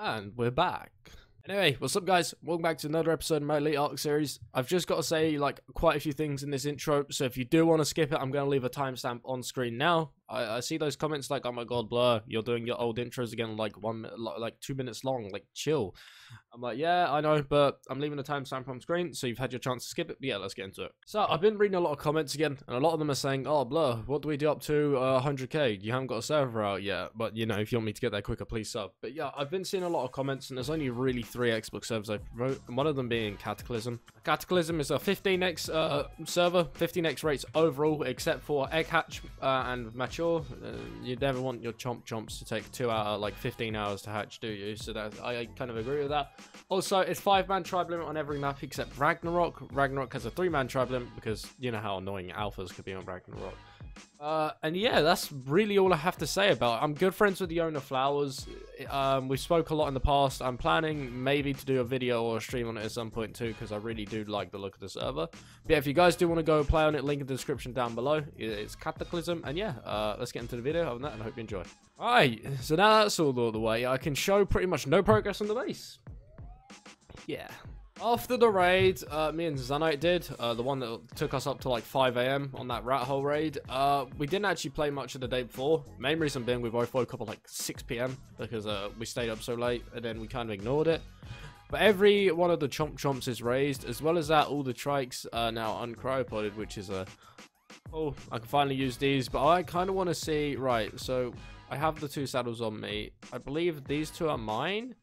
And we're back. Anyway, what's up guys? Welcome back to another episode of my Elite Ark series. I've just got to say like quite a few things in this intro, so if you do want to skip it, I'm going to leave a timestamp on screen now. I, I see those comments like, oh my god, Blur, you're doing your old intros again like one like two minutes long, like chill. I'm like, yeah, I know, but I'm leaving a timestamp on screen, so you've had your chance to skip it. But yeah, let's get into it. So I've been reading a lot of comments again, and a lot of them are saying, oh, Blur, what do we do up to uh, 100k? You haven't got a server out yet, but you know, if you want me to get there quicker, please sub. But yeah, I've been seeing a lot of comments, and there's only really three Xbox servers I've wrote, and one of them being Cataclysm. Cataclysm is a 15x uh, server, 15x rates overall, except for Egg Hatch uh, and Mature. Uh, you never want your chomp chomps to take two hour, like 15 hours to hatch, do you? So that I, I kind of agree with that. Also, it's five man tribe limit on every map except Ragnarok. Ragnarok has a three man tribe limit because you know how annoying alphas could be on Ragnarok. Uh, and yeah, that's really all I have to say about it. I'm good friends with the owner Flowers. Um, we spoke a lot in the past. I'm planning maybe to do a video or a stream on it at some point too, because I really do like the look of the server. But yeah, if you guys do want to go play on it, link in the description down below. It's Cataclysm. And yeah, uh, let's get into the video. Other than that, I hope you enjoy. Alright, so now that's all the way. I can show pretty much no progress on the base. Yeah, after the raid, uh, me and Zanite did, uh, the one that took us up to like 5am on that rat hole raid, uh, we didn't actually play much of the day before. Main reason being we both woke up at like 6pm because uh, we stayed up so late and then we kind of ignored it. But every one of the chomp chomps is raised, as well as that all the trikes are now uncryopoded, which is a... Oh, I can finally use these, but I kind of want to see... Right, so I have the two saddles on me. I believe these two are mine.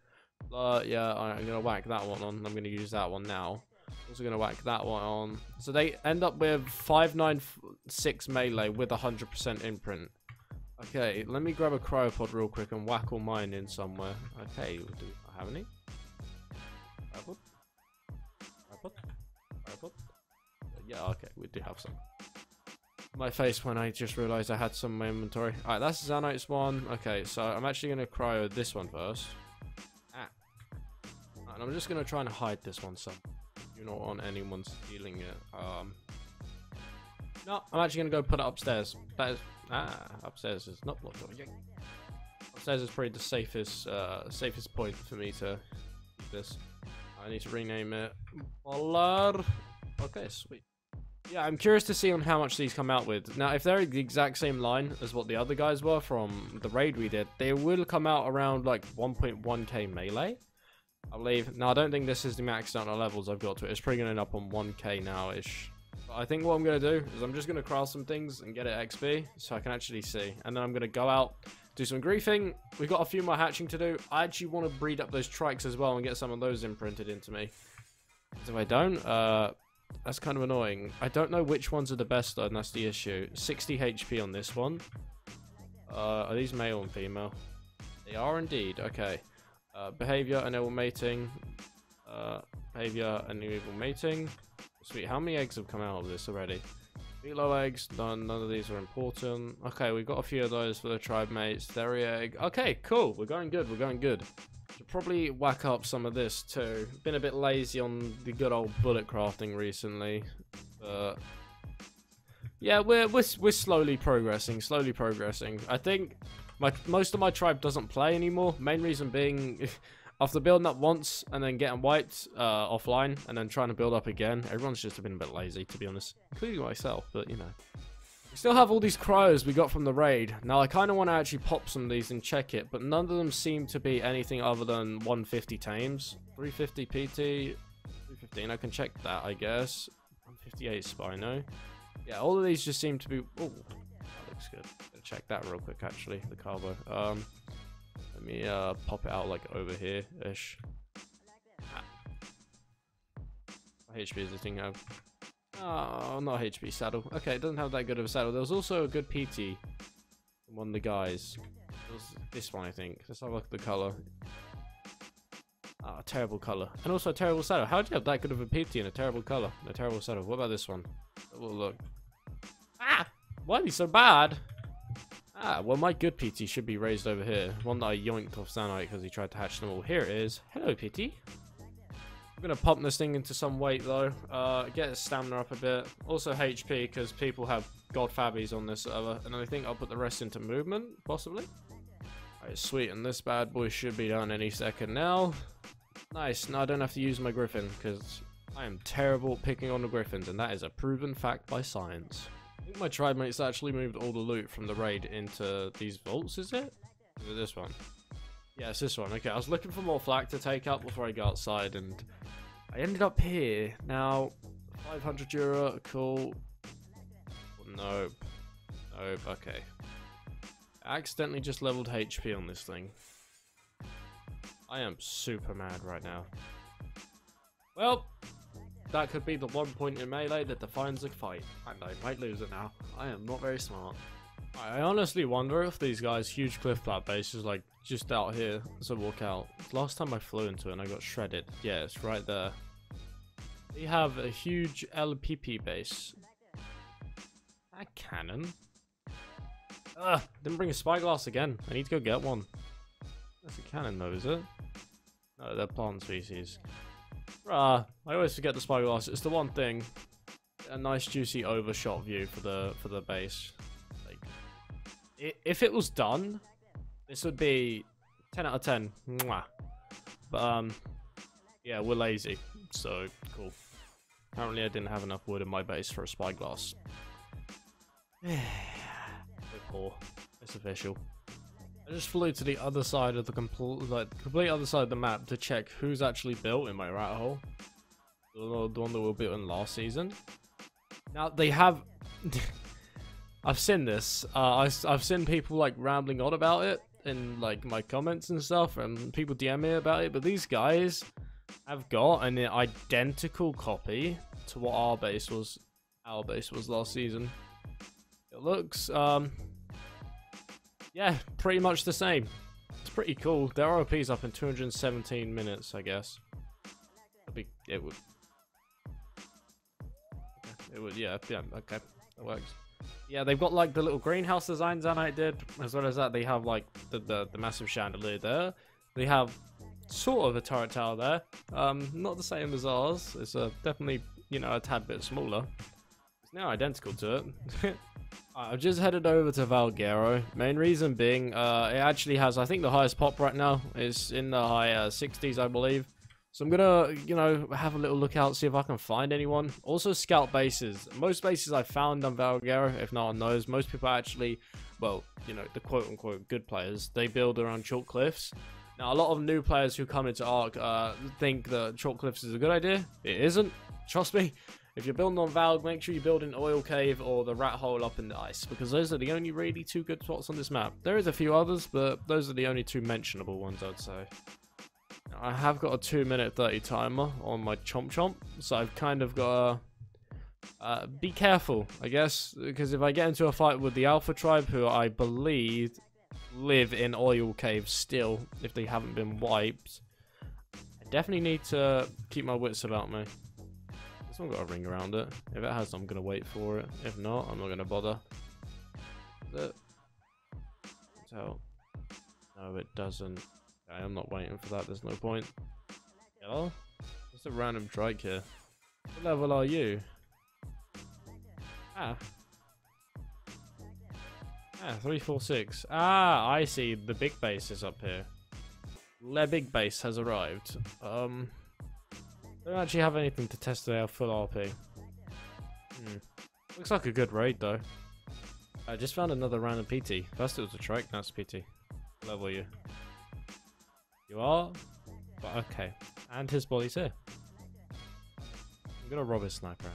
Uh, yeah, I'm gonna whack that one on. I'm gonna use that one now. Also gonna whack that one on. So they end up with 596 melee with 100% imprint. Okay, let me grab a cryopod real quick and whack all mine in somewhere. Okay, do I have any? Cryopod? Cryopod? Cryopod? Yeah, okay, we do have some. My face when I just realized I had some in my inventory. Alright, that's Zanite's one. Okay, so I'm actually gonna cryo this one first. And I'm just to try and hide this one so you don't want anyone stealing it. Um, no, I'm actually to go put it upstairs. That is, ah, upstairs is not blocked. Upstairs is probably the safest, uh, safest point for me to this. I need to rename it Bollard. Okay, sweet. Yeah, I'm curious to see on how much these come out with. Now, if they're the exact same line as what the other guys were from the raid we did, they will come out around like 1.1k melee. I believe. No, I don't think this is the maxed out levels I've got to it. It's probably going to end up on 1k now-ish. I think what I'm going to do is I'm just going to craft some things and get it XP so I can actually see. And then I'm going to go out, do some griefing. We've got a few more hatching to do. I actually want to breed up those trikes as well and get some of those imprinted into me. If I don't, uh, that's kind of annoying. I don't know which ones are the best though, and that's the issue. 60 HP on this one. Uh, are these male and female? They are indeed. Okay. Uh, behavior, enable mating. Uh, behavior, enable mating. Sweet. How many eggs have come out of this already? Below eggs. None, none of these are important. Okay, we've got a few of those for the tribe mates. Dairy egg. Okay, cool. We're going good. We're going good. Should probably whack up some of this too. Been a bit lazy on the good old bullet crafting recently. But yeah, we're, we're, we're slowly progressing. Slowly progressing. I think my Most of my tribe doesn't play anymore. Main reason being, after building up once and then getting wiped uh, offline and then trying to build up again, everyone's just been a bit lazy, to be honest. Including myself, but you know. We still have all these cryos we got from the raid. Now, I kind of want to actually pop some of these and check it, but none of them seem to be anything other than 150 tames. 350 PT, 315, I can check that, I guess. 158 Spino. Yeah, all of these just seem to be... looks good check that real quick, actually, the carbo. Um, let me uh, pop it out like over here-ish. Ah. HP is this thing have? Oh, not HP saddle. Okay, it doesn't have that good of a saddle. There was also a good PT one of the guys. this one, I think. Let's have a look at the color. Ah, terrible color. And also a terrible saddle. How do you have that good of a PT and a terrible color? And a terrible saddle. What about this one? We'll look. Why are they so bad? Ah, well, my good PT should be raised over here. One that I yoinked off Zanite because he tried to hatch them all. Here it is. Hello, PT. I'm going to pump this thing into some weight, though. Uh, get its stamina up a bit. Also HP, because people have god fabbies on this server. And I think I'll put the rest into movement, possibly. Alright, sweet, and this bad boy should be done any second now. Nice, now I don't have to use my griffin, because I am terrible at picking on the griffins, and that is a proven fact by science. Think my tribe mates actually moved all the loot from the raid into these vaults, is it? Is it this one? Yeah, it's this one. Okay, I was looking for more flak to take up before I go outside, and I ended up here. Now, 500 euro, cool. Nope. Nope, okay. I accidentally just leveled HP on this thing. I am super mad right now. Well, that could be the one point in Melee that defines a fight. And I might lose it now. I am not very smart. I honestly wonder if these guys' huge cliff plat base is like just out here as I walk out. Last time I flew into it and I got shredded. Yeah, it's right there. They have a huge LPP base. A cannon? Ugh, didn't bring a spyglass again. I need to go get one. That's a cannon though, is it? No, they're plant species. Ah, I always forget the spyglass. It's the one thing. A nice juicy overshot view for the for the base. Like, if it was done, this would be 10 out of 10. Mwah. But, um, yeah, we're lazy. So, cool. Apparently I didn't have enough wood in my base for a spyglass. poor. It's official. I just flew to the other side of the complete, like, complete other side of the map to check who's actually built in my rat hole. The one that we built in last season. Now, they have... I've seen this. Uh, I, I've seen people, like, rambling on about it in like my comments and stuff, and people DM me about it. But these guys have got an identical copy to what our base was. Our base was last season. It looks, um, yeah, pretty much the same. It's pretty cool. Their ROP's up in 217 minutes, I guess. Be, it would. It would, yeah, yeah, okay, that works. Yeah, they've got like the little greenhouse design Zanite did, as well as that they have like the, the, the massive chandelier there. They have sort of a turret tower there. Um, not the same as ours. It's uh, definitely, you know, a tad bit smaller. It's now identical to it. I've just headed over to Valguero. Main reason being, uh, it actually has, I think, the highest pop right now. It's in the high uh, 60s, I believe. So I'm gonna, you know, have a little look out, see if I can find anyone. Also, scout bases. Most bases I found on Valguero, if not on those, most people actually, well, you know, the quote-unquote good players, they build around chalk cliffs. Now, a lot of new players who come into Ark uh, think that chalk cliffs is a good idea. It isn't. Trust me. If you're building on Valg, make sure you build an oil cave or the rat hole up in the ice, because those are the only really two good spots on this map. There is a few others, but those are the only two mentionable ones, I'd say. I have got a 2 minute 30 timer on my Chomp Chomp, so I've kind of got to uh, be careful, I guess, because if I get into a fight with the Alpha Tribe, who I believe live in oil caves still, if they haven't been wiped, I definitely need to keep my wits about me. This one got a ring around it. If it has, I'm going to wait for it. If not, I'm not going to bother. So, no, it doesn't. Okay, I'm not waiting for that, there's no point. Hello? Just a random trike here. What level are you? Ah. Ah, 346. Ah, I see. The big base is up here. The big base has arrived. Um, don't actually have anything to test their full RP. Hmm. Looks like a good raid though. I just found another random PT. First it was a trike, now it's PT. Level you. You are? But okay. And his body's here. I'm gonna rob his sniper.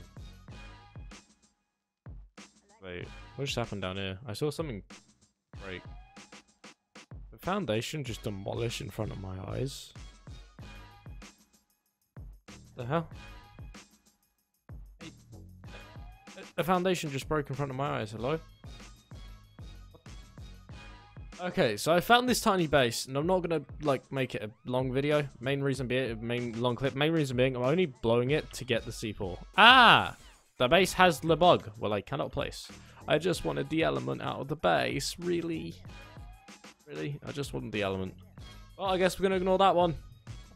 Wait, what just happened down here? I saw something break. The foundation just demolished in front of my eyes. The hell? The foundation just broke in front of my eyes. Hello? Okay, so I found this tiny base, and I'm not gonna like make it a long video. Main reason being, main long clip. Main reason being, I'm only blowing it to get the C4. Ah, the base has the bug. Well, I cannot place. I just wanted the element out of the base. Really, really, I just wanted the element. Well, I guess we're gonna ignore that one.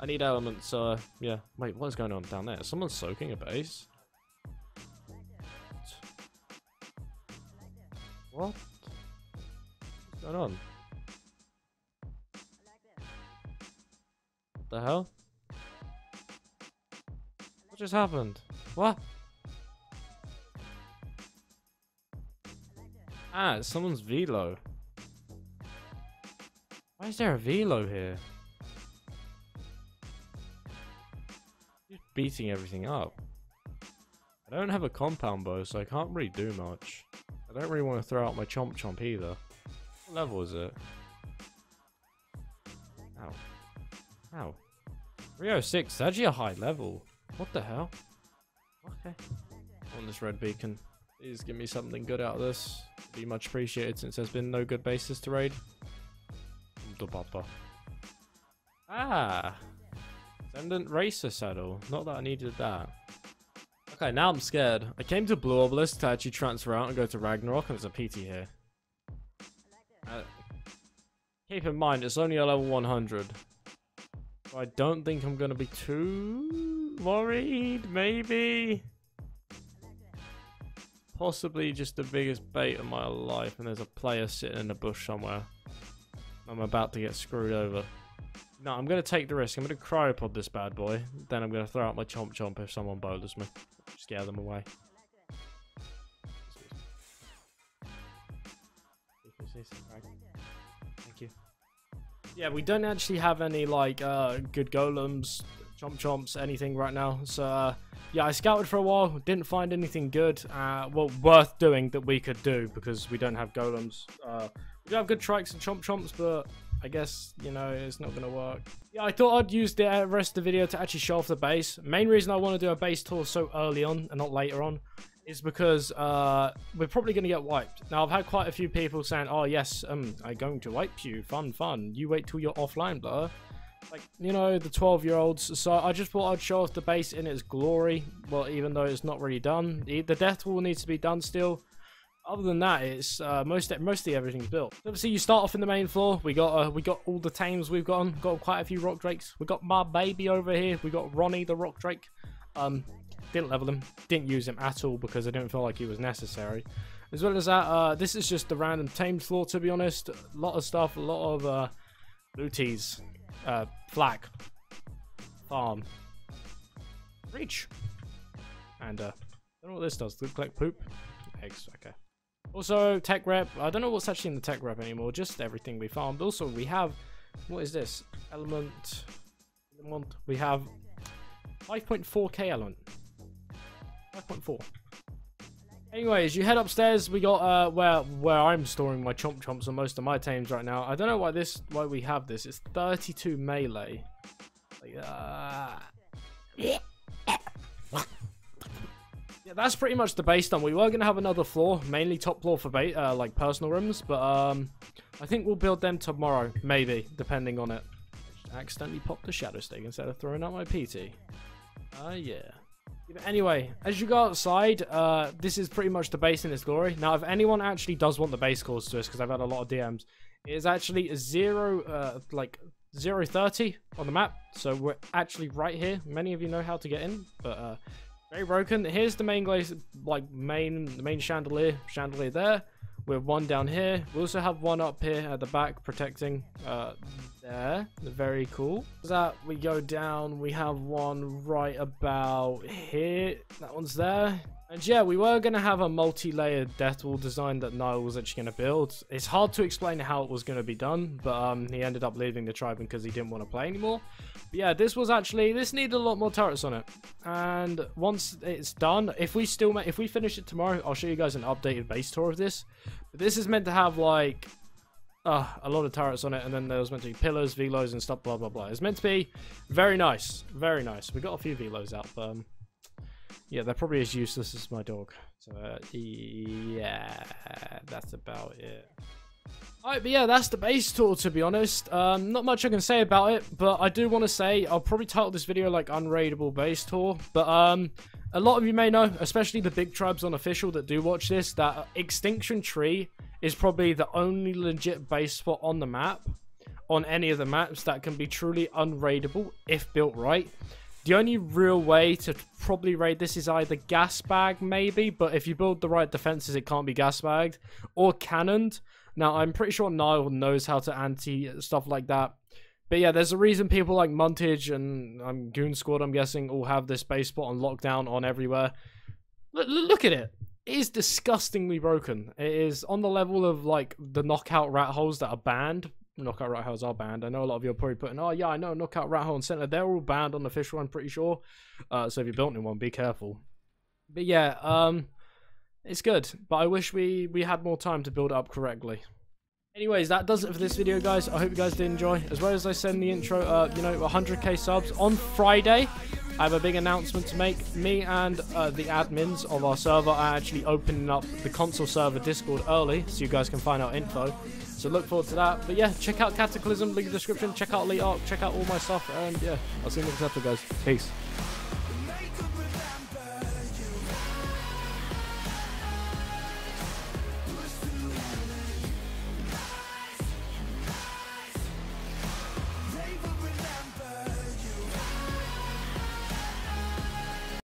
I need elements. Uh, yeah. Wait, what is going on down there? Someone's soaking a base. What? What's going on? What the hell? What just happened? What? Ah, it's someone's velo. Why is there a velo here? Beating everything up. I don't have a compound bow, so I can't really do much. I don't really want to throw out my chomp chomp either. What level is it? Ow. Ow. 306, it's actually a high level. What the hell? Okay. On this red beacon. Please give me something good out of this. Be much appreciated since there's been no good bases to raid. Ah! Ascendant Racer Saddle. Not that I needed that. Okay, now I'm scared. I came to Blue Obelisk to actually transfer out and go to Ragnarok, and there's a PT here. Uh, keep in mind, it's only a level 100. So I don't think I'm going to be too worried, maybe? Possibly just the biggest bait of my life, and there's a player sitting in a bush somewhere. I'm about to get screwed over. No, I'm going to take the risk. I'm going to cryopod this bad boy. Then I'm going to throw out my chomp chomp if someone boulders me scare them away. Thank you. Yeah, we don't actually have any like uh, good golems, chomp chomps, anything right now. So uh, yeah, I scouted for a while, didn't find anything good, uh, well worth doing that we could do because we don't have golems. Uh, we do have good trikes and chomp chomps, but I guess, you know, it's not going to work. Yeah, I thought I'd use the rest of the video to actually show off the base. Main reason I want to do a base tour so early on and not later on is because uh, we're probably going to get wiped. Now, I've had quite a few people saying, oh, yes, um, I'm going to wipe you. Fun, fun. You wait till you're offline, blah. Like, you know, the 12-year-olds. So I just thought I'd show off the base in its glory. Well, even though it's not really done. The death wall needs to be done still other than that, it's uh, most mostly everything's built. Obviously, you start off in the main floor. We got uh, we got all the tames we've got on. Got quite a few rock drakes. We got my baby over here. We got Ronnie the rock drake. Um, didn't level him. Didn't use him at all because I didn't feel like he was necessary. As well as that, uh, this is just the random tamed floor. To be honest, a lot of stuff, a lot of uh, looties, uh, flak, farm, reach, and uh, I don't know what this does. Look like poop. Eggs. Okay. Also, tek rep. I don't know what's actually in the tek rep anymore. Just everything we farmed. Also, we have... What is this? Element... element we have 5.4k element. 5.4. Anyways, you head upstairs. We got uh, where where I'm storing my chomp chomps on most of my tames right now. I don't know why this why we have this. It's 32 melee. Like, uh... That's pretty much the base done. We were going to have another floor, mainly top floor for uh, like personal rooms, but um, I think we'll build them tomorrow, maybe, depending on it. I accidentally popped the shadow stick instead of throwing out my PT. Ah, uh, yeah. Anyway, as you go outside, uh, this is pretty much the base in its glory. Now, if anyone actually does want the base calls to us, because I've had a lot of DMs, it is actually zero, uh, like zero thirty on the map. So we're actually right here. Many of you know how to get in, but uh, very broken. Here's the main glaze, like main, the main chandelier, chandelier there. We have one down here. We also have one up here at the back protecting uh, there. Very cool. That we go down. We have one right about here. That one's there. And yeah, we were going to have a multi-layered death wall design that Niall was actually going to build. It's hard to explain how it was going to be done, but um, he ended up leaving the tribe because he didn't want to play anymore. But yeah, this was actually, this needed a lot more turrets on it. And once it's done, if we still, if we finish it tomorrow, I'll show you guys an updated base tour of this. But this is meant to have like uh, a lot of turrets on it, and then there was meant to be pillars, velos, and stuff, blah, blah, blah. It's meant to be very nice, very nice. We got a few velos out, but um, yeah, they're probably as useless as my dog. So, uh, yeah, that's about it. Alright, but yeah, that's the base tour, to be honest. Um, not much I can say about it, but I do want to say, I'll probably title this video, like, Unraidable Base Tour, but, um, a lot of you may know, especially the big tribes on official that do watch this, that Extinction Tree is probably the only legit base spot on the map, on any of the maps, that can be truly unraidable, if built right. The only real way to probably raid this is either gas bag, maybe, but if you build the right defenses, it can't be gas bagged, or cannoned. Now, I'm pretty sure Niall knows how to anti stuff like that. But yeah, there's a reason people like Montage and um, Goon Squad, I'm guessing, all have this base spot on lockdown on everywhere. L- look at it. It is disgustingly broken. It is on the level of like the knockout rat holes that are banned. Knockout rat holes are banned. I know a lot of you are probably putting, oh yeah, I know knockout rat hole and center. They're all banned on the official, I'm pretty sure. Uh, so if you're building one, be careful. But yeah, um, it's good. But I wish we we had more time to build up correctly. Anyways, that does it for this video, guys. I hope you guys did enjoy. As well as I in the intro, uh, you know, 100k subs on Friday. I have a big announcement to make. Me and uh, the admins of our server are actually opening up the console server Discord early, so you guys can find out info. So look forward to that. But yeah, check out Cataclysm, link in the description. Check out Elite Ark, check out all my stuff, and yeah, I'll see you next episode, guys. Peace.